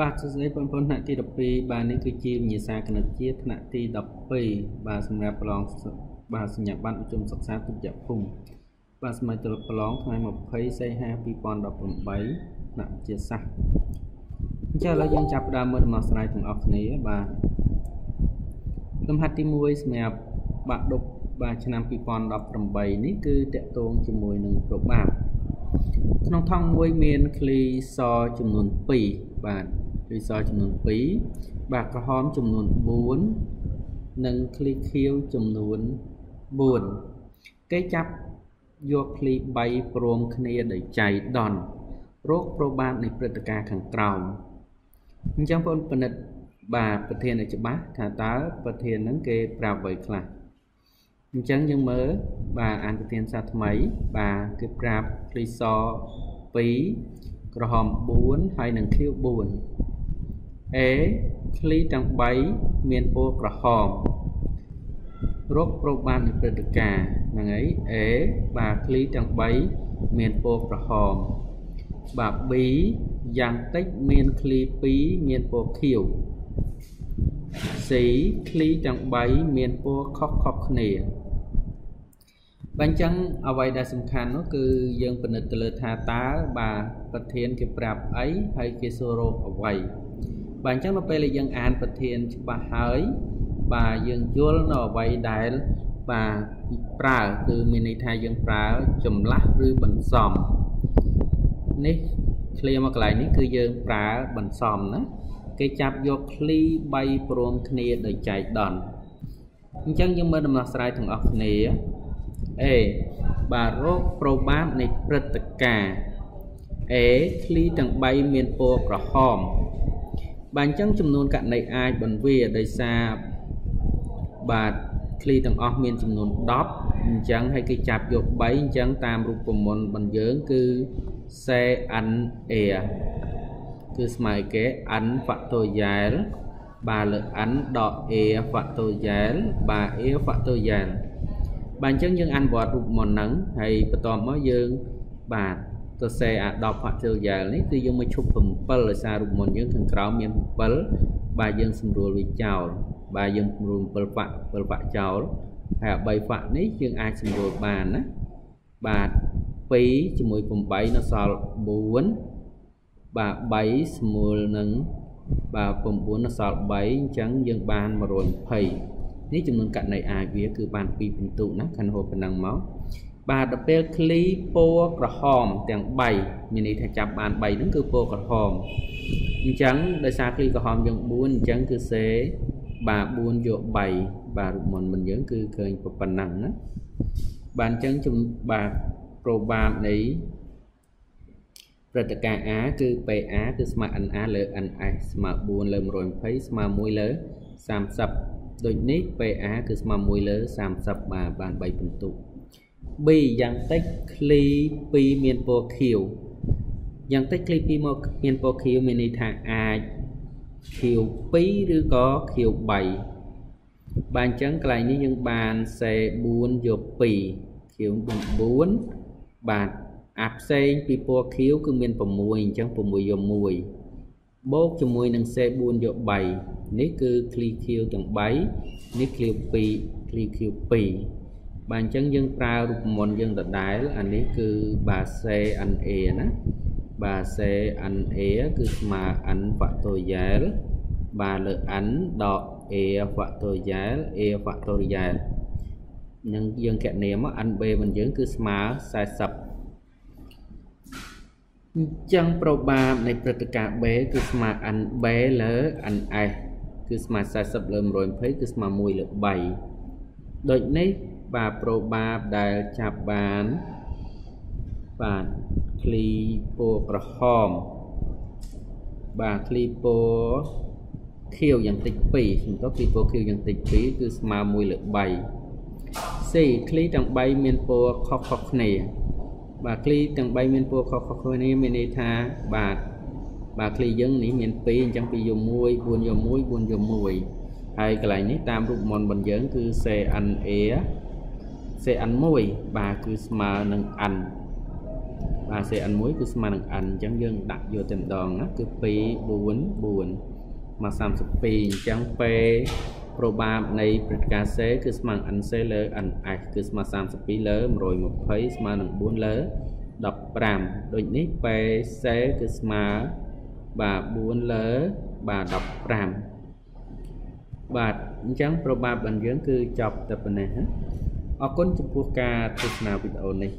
បាទសួស្តីបងប្អូនថ្នាក់ទី12បាទនេះគឺជាវិញ្ញាសាគណិតជាថ្នាក់ទី12បាទសម្រាប់ប្រឡងបាទសញ្ញាបត្រជំសិក្សាទុតិយភូមិបាទសម័យទល់ប្រឡងថ្ងៃ20សីហា2018ថ្នាក់វិទ្យាសាស្ត្រអញ្ចឹងឥឡូវយើងចាប់ផ្ដើមមើលដំណោះស្រាយទាំងអស់គ្នាបាទលំហាត់ទី1សម្រាប់បាក់ដប់បាទឆ្នាំ2018នេះគឺតកតងជាមួយនឹងប្របាប ក្នុងថងមួយមានឃ្លីសចំនួន2បាទឃ្លីសចំនួន2បាទក្រហមចំនួន4និងឃ្លីខៀវចំនួន4គេចាប់យកឃ្លី3ព្រមគ្នាដោយចៃដន្យរោគប្របាបនៃព្រឹត្តិការណ៍ខាងក្រោមអញ្ចឹងបងប្អូនពិនិត្យបាទប្រធានឲ្យច្បាស់ថាតើប្រធានហ្នឹងគេប្រាប់អ្វីខ្លះ អញ្ចឹងយើងមើលបាទអានប្រធានសាថ្មី បាទគឺប្រាប់ឃ្លីស2ក្រហម4ហើយនិងខៀវ4 A ឃ្លីទាំង3មានពណ៌ក្រហមរកប្រូបាននៃព្រឹត្តិការណ៍ហ្នឹងហើយ A បាទឃ្លីទាំង3មានពណ៌ក្រហមបាទ B យ៉ាងតិចមានឃ្លី2មានពណ៌ខៀវ C ឃ្លីទាំង3មានពណ៌ខុសៗគ្នា បើអញ្ចឹងអ្វីដែលសំខាន់នោះគឺយើងពិនិត្យទៅលើថាតើបាទប្រធានគេប្រាប់អីហើយគេសួររកអ្វីបាទអញ្ចឹងនៅពេលដែលយើងអានប្រធានច្បាស់ហើយបាទយើងយល់នៅអ្វីដែលបាទប្រើគឺមានន័យថាយើងប្រើចម្លាស់ឬបន្សំនេះឃ្លាមកកន្លែងនេះគឺយើងប្រើបន្សំណាគេចាប់យកឃ្លី3ព្រមគ្នាដោយចែកដន្យអញ្ចឹងយើងមើលដំណោះស្រាយទាំងអស់គ្នា A បាទរោគប្របាបនៃព្រឹត្តិការណ៍ A ឃ្លីទាំង3មានពណ៌ក្រហមបាទអញ្ចឹងចំនួនករណីអាចបន្វាដោយសារបាទឃ្លីទាំងអស់មានចំនួន10អញ្ចឹងហើយគេចាប់យក3អញ្ចឹងតាមរូបមន្តរបស់យើងគឺ CNA គឺស្មើគេ n ហ្វាក់តូយ៉ែលបាទលើ n ដក a ហ្វាក់តូយ៉ែលបាទ a ហ្វាក់តូយ៉ែល បាទអញ្ចឹងយើងអនុវត្តរូបមន្តហ្នឹងហើយបន្ទាប់មកយើងបាទសរសេរអា10 factorial នេះគឺយើងមកឈប់7ដោយសាររូបមន្តយើងខាងក្រោមមាន7បាទយើងសម្រួលវាចោលបាទយើងសម្រួល7 fact 7 fact ចោលហើយ3 fact នេះយើងអាចសម្រួលបានណាបាទ2ជាមួយ8នៅសល់4បាទ3ស្មើនឹងបាទ9នៅសល់3អញ្ចឹងយើងបាន120 នេះចំនួនករណីអាចវាគឺបាន2ពិន្ទុណាខាងហូបប៉ុណ្ណឹងមកបាទដល់ពេលឃ្លីពណ៌ក្រហមទាំង3មានន័យថាចាប់បាន3ហ្នឹងគឺពណ៌ក្រហមអញ្ចឹងដោយសារឃ្លីក្រហមយើង4អញ្ចឹងគឺសេបាទ4យក3បាទរូបមន្តមិនយើងគឺឃើញប៉ុណ្ណឹងណាបាទអញ្ចឹងជំបាទប្រូបាបនៃព្រឹត្តិការណ៍ A គឺ PA គឺស្មើ NA លើ NS ស្មើ4លើ120ស្មើ1លើ30 ដូចនេះ PA គឺស្មើ1លើ30បាទបាន3ពិន្ទុ B យ៉ាងតិចឃ្លី2មានពណ៌ខៀវយ៉ាងតិចឃ្លី2មកមានពណ៌ខៀវមានន័យថាអាចខៀវ2ឬក៏ខៀវ3បាទអញ្ចឹងកន្លែងនេះយើងបានសេ4យក2ខៀវ9បាទអាផ្សេងពីពណ៌ខៀវគឺមាន6អញ្ចឹង6យក1 បូកជាមួយនឹងសេ4យក3នេះគឺឃ្លីខៀវទាំង3នេះឃ្លី2ឃ្លីខៀវ2បាទអញ្ចឹងយើងប្រើរូបមន្តយើងដដែលអានេះគឺបាទសេ NA ណាបាទសេ NA គឺស្មើ n factorial បាទលើ n ដក a factorial a factorial នឹងយើងកណនាមក nb របស់យើងគឺស្មើ40 អញ្ចឹងប្រូបាបនៃព្រឹត្តិការណ៍ B គឺស្មើ nB លើ ns គឺស្មើ40លើ120គឺស្មើ1លើ3ដូចនេះបាទប្រូបាបដែលចាប់បានបាទឃ្លីពណ៌ក្រហមបាទឃ្លីពណ៌ខៀវយ៉ាងតិច2សំដៅឃ្លីពណ៌ខៀវយ៉ាងតិច2គឺស្មើ1លើ3 C ឃ្លីទាំង3មានពណ៌ខុសៗគ្នា បាទឃ្លីទាំង3មានពណ៌ខុសៗគ្នាមានន័យថាបាទបាទឃ្លីយើងនេះមាន2អញ្ចឹង2យក1 4យក1 4យក1ហើយកន្លែងនេះតាមរូបមន្តរបស់យើងគឺ CNA CN1 បាទគឺស្មើនឹង n បបាទ cn1 គឺស្មើនឹង n អញ្ចឹងយើងដាក់យកតែម្ដងណាគឺ2 4 4មក32អញ្ចឹងពេល ប្រូបាបនៃព្រឹត្តិការណ៍ C គឺស្មើនឹង NC លើ NS គឺស្មើ32លើ120ស្មើនឹង4លើ15ដូចនេះពេល C គឺស្មើបាទ4លើបាទ15បាទអញ្ចឹងប្រូបាបរបស់យើងគឺចប់តែប៉ុណ្ណេះណាអរគុណចំពោះការទស្សនាវីដេអូនេះ